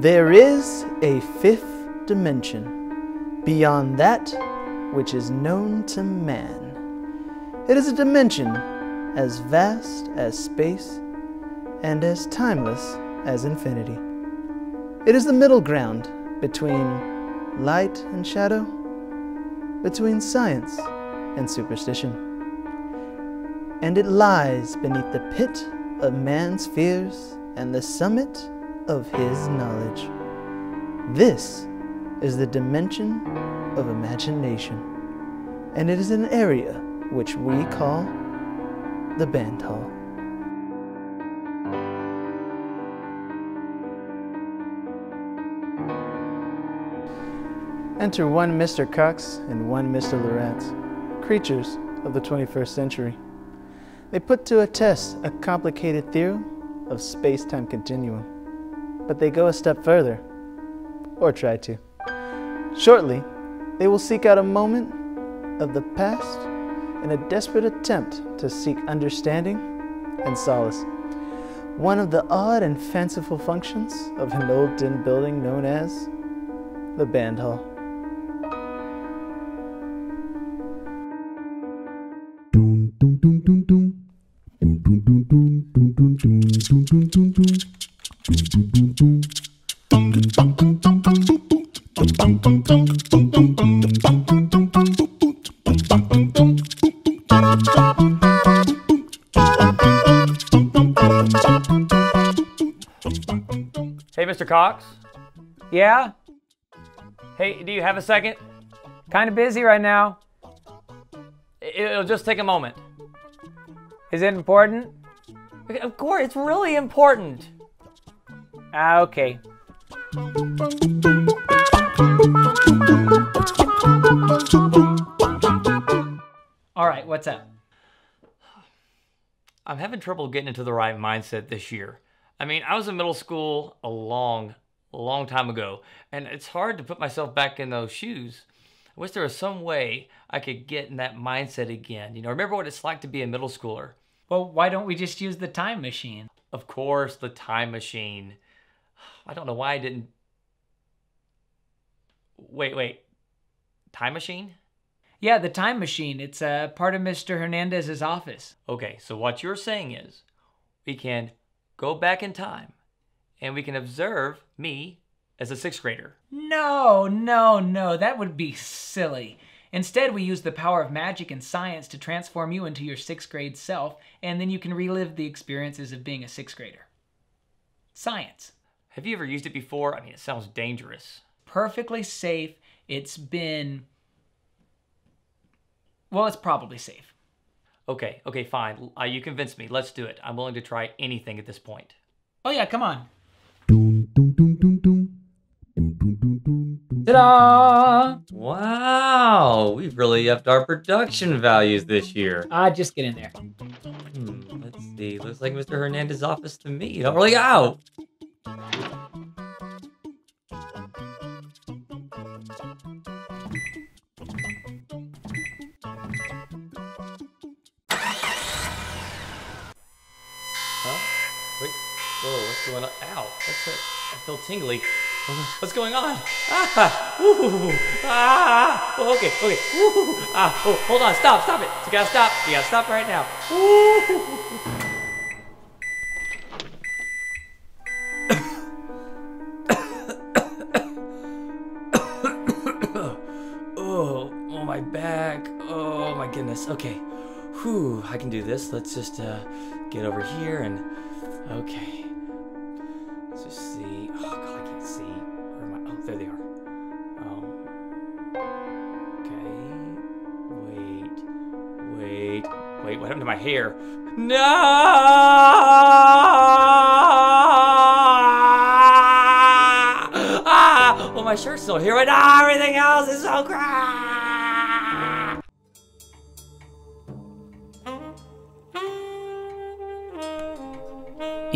There is a fifth dimension beyond that which is known to man. It is a dimension as vast as space and as timeless as infinity. It is the middle ground between light and shadow, between science and superstition. And it lies beneath the pit of man's fears and the summit of his knowledge. This is the dimension of imagination, and it is an area which we call the band hall. Enter one Mr. Cox and one Mr. Lowrance, creatures of the 21st century. They put to a test a complicated theorem of space-time continuum but they go a step further, or try to. Shortly, they will seek out a moment of the past in a desperate attempt to seek understanding and solace. One of the odd and fanciful functions of an old tin building known as the band hall. Hey, Mr. Cox? Yeah? Hey, do you have a second? Kind of busy right now. It'll just take a moment. Is it important? Of course, it's really important. Ah, okay. What's up? I'm having trouble getting into the right mindset this year. I mean, I was in middle school a long, long time ago, and it's hard to put myself back in those shoes. I wish there was some way I could get in that mindset again. You know, remember what it's like to be a middle schooler. Well, why don't we just use the time machine? Of course, the time machine. I don't know why I didn't. Wait, wait. Time machine? Yeah, the time machine. It's a uh, part of Mr. Hernandez's office. Okay, so what you're saying is we can go back in time and we can observe me as a sixth grader. No, no, no, that would be silly. Instead, we use the power of magic and science to transform you into your sixth grade self, and then you can relive the experiences of being a sixth grader. Science. Have you ever used it before? I mean, it sounds dangerous. Perfectly safe. It's been well, it's probably safe. Okay, okay, fine. Uh, you convinced me. Let's do it. I'm willing to try anything at this point. Oh, yeah, come on. Ta-da! Wow, we've really upped our production values this year. Ah, just get in there. Hmm, let's see. Looks like Mr. Hernandez's office to me. Oh, really? Out. Whoa, what's going on? Ow, that's it. I feel tingly. What's going on? Ah, ooh, ah, oh, okay, okay. Ooh, ah, oh, hold on, stop, stop it. You gotta stop. You gotta stop right now. Oh, oh, my back. Oh my goodness. Okay. Whew, I can do this. Let's just uh, get over here and okay. Let's just see. Oh god, I can't see. Where am I? Oh, there they are. Um. Okay. Wait. Wait. Wait. What happened to my hair? No! Ah! Well, my shirt's still here, but ah, everything else is so crap.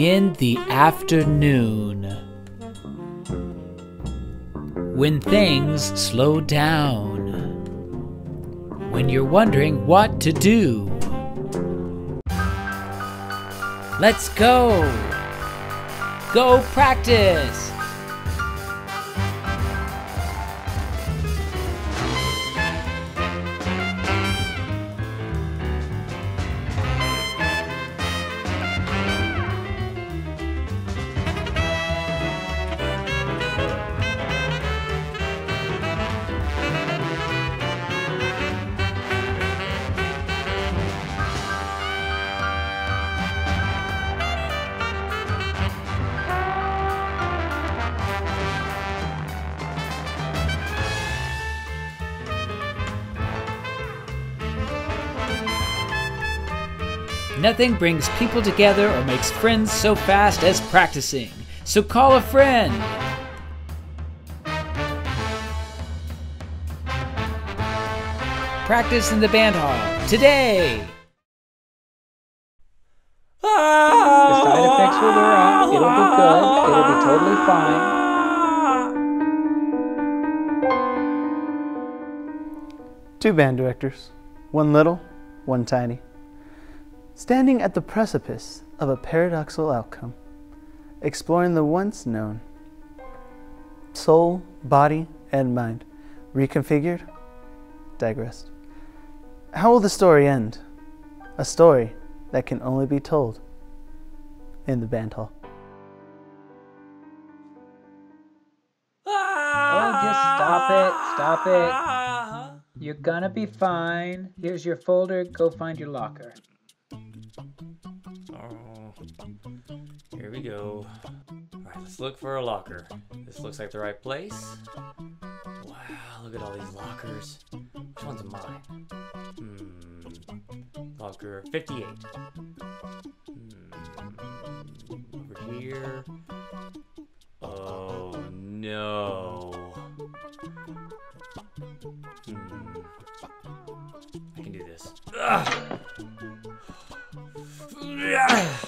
In the afternoon. When things slow down. When you're wondering what to do. Let's go! Go practice! Nothing brings people together or makes friends so fast as practicing. So call a friend. Practice in the band hall today. The side effects will wear off. It'll be good. It'll be totally fine. Two band directors, one little, one tiny, standing at the precipice of a paradoxical outcome, exploring the once known soul, body, and mind, reconfigured, digressed. How will the story end? A story that can only be told in the band hall. Ah! Oh, just stop it. Stop it. You're gonna be fine. Here's your folder. Go find your locker. Go. All right, let's look for a locker. This looks like the right place. Wow, look at all these lockers. Which one's mine? Hmm. Locker 58. Hmm. Over here. Oh no. Hmm. I can do this. Ugh.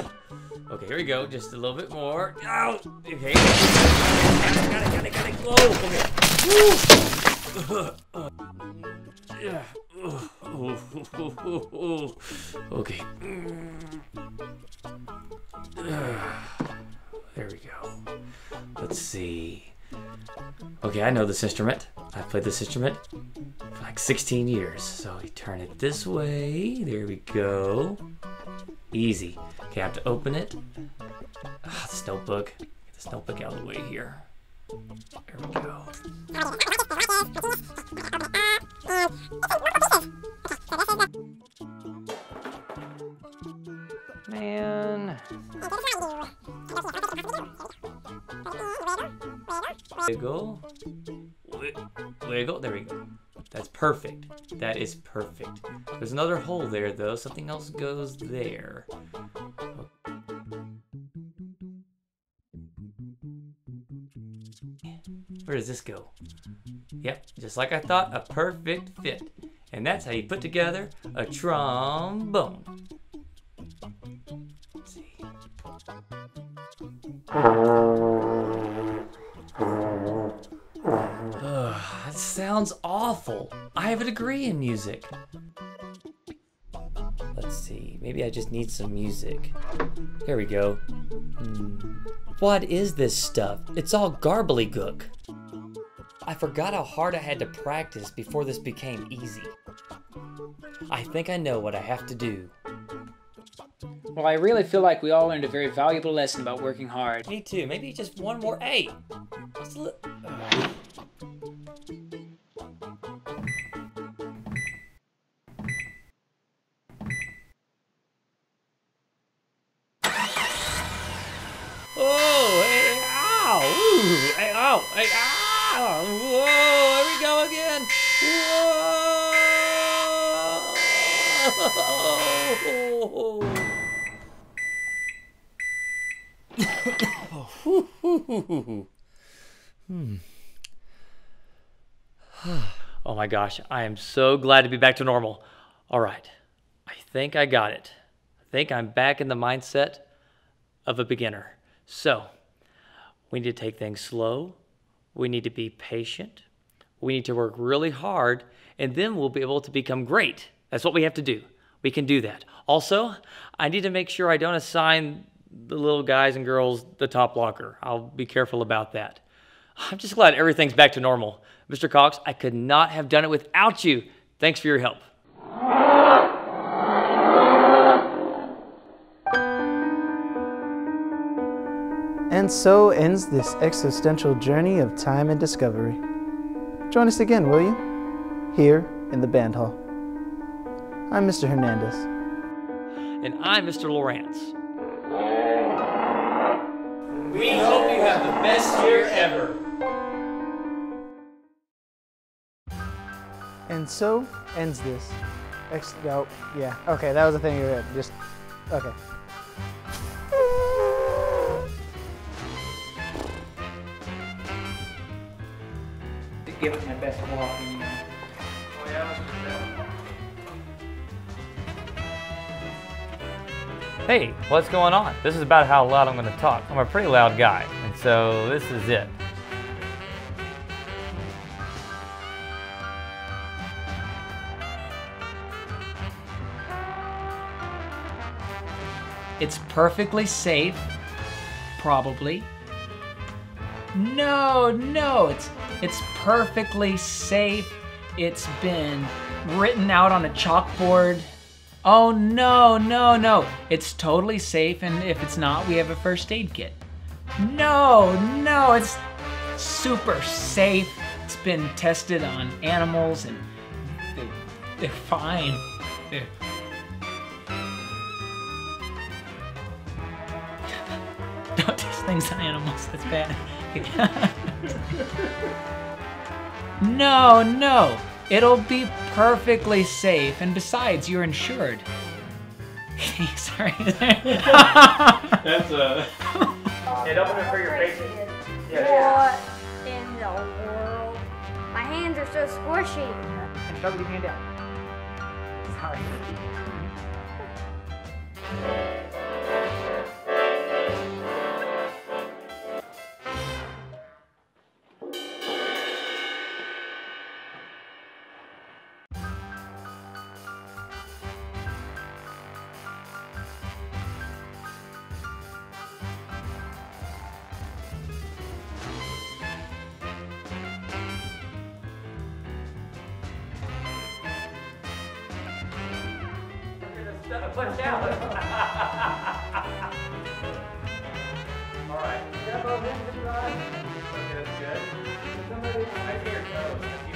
Okay, here we go. Just a little bit more. Ow! Okay. Got it, got it, got it. Whoa, okay. Okay. There we go. Let's see. Okay, I know this instrument. I've played this instrument for like 16 years. So we turn it this way. There we go. Easy. Okay, I have to open it. Ah, this notebook. Get this notebook out of the way here. There we go. Man. Wiggle. Wi- Wiggle. There we go. That's perfect. That is perfect. There's another hole there, though. Something else goes there. Where does this go? Yep, just like I thought, a perfect fit. And that's how you put together a trombone. Let's see. Ugh, that sounds awful. I have a degree in music. Maybe I just need some music. Here we go. Hmm. What is this stuff? It's all garbly-gook. I forgot how hard I had to practice before this became easy. I think I know what I have to do. Well, I really feel like we all learned a very valuable lesson about working hard. Me too. Maybe just one more. Hey! Just a Hey, ah, ow! Whoa! Here we go again! Whoa! oh my gosh, I am so glad to be back to normal. All right, I think I got it. I think I'm back in the mindset of a beginner. So, we need to take things slow. We need to be patient. We need to work really hard, and then we'll be able to become great. That's what we have to do. We can do that. Also, I need to make sure I don't assign the little guys and girls the top locker. I'll be careful about that. I'm just glad everything's back to normal. Mr. Cox, I could not have done it without you. Thanks for your help. And so ends this existential journey of time and discovery. Join us again, will you? Here in the band hall. I'm Mr. Hernandez. And I'm Mr. Lowrance. We hope you have the best year ever. And so ends this. Ex- oh, yeah. Okay, that was the thing you read. Just. Give it my best walking. You know. Hey, what's going on? This is about how loud I'm going to talk. I'm a pretty loud guy, and so this is it. It's perfectly safe, probably. No, no, it's it's perfectly safe. It's been written out on a chalkboard. Oh no, no, no. It's totally safe and if it's not, we have a first aid kit. No, no, it's super safe. It's been tested on animals and they, they're fine. They're, Don't test things on animals. That's bad. no, no. It'll be perfectly safe. And besides, you're insured. Sorry. That's uh, a. Hey, open it for your face. What in the world? My hands are so squishy. and shove your hand out. Sorry. Push down. All right. Okay, that's good. Right toes. Right here. Oh,